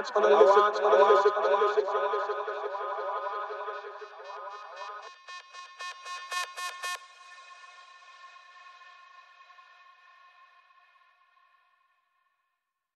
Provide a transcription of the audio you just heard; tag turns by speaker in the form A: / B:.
A: watch, on the watch, on the watch, on the watch.